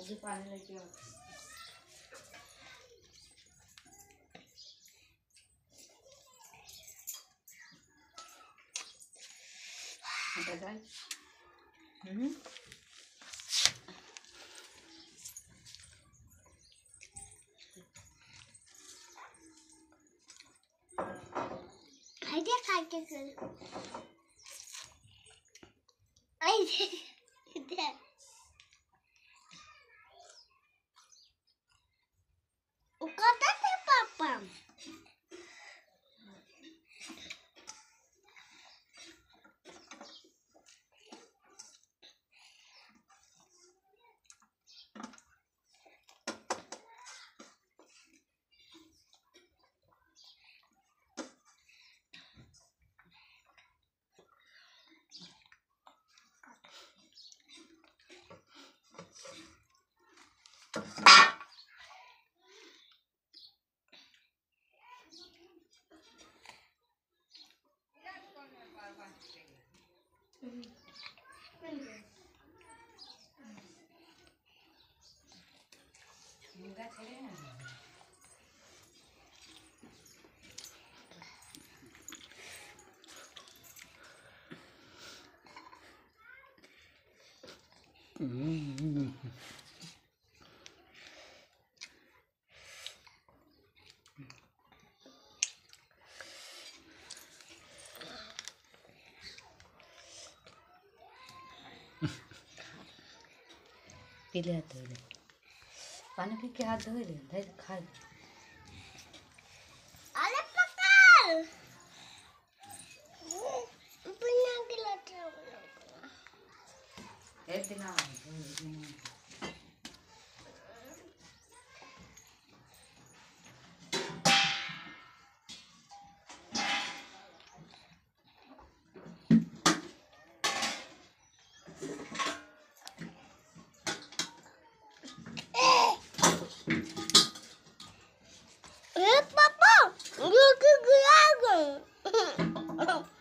मुझे पानी लेके आओ हटा जाए हम्म Haydi kalkın. Haydi. Haydi. 嗯，那个，嗯，你该吃点啥？嗯。छोड़े ना पी ले हाथ धोले पानी पी के हाथ धो ले धो खा pakal. Punya gelat. एक दिन आ Eita, papai! Eu que the!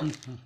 嗯嗯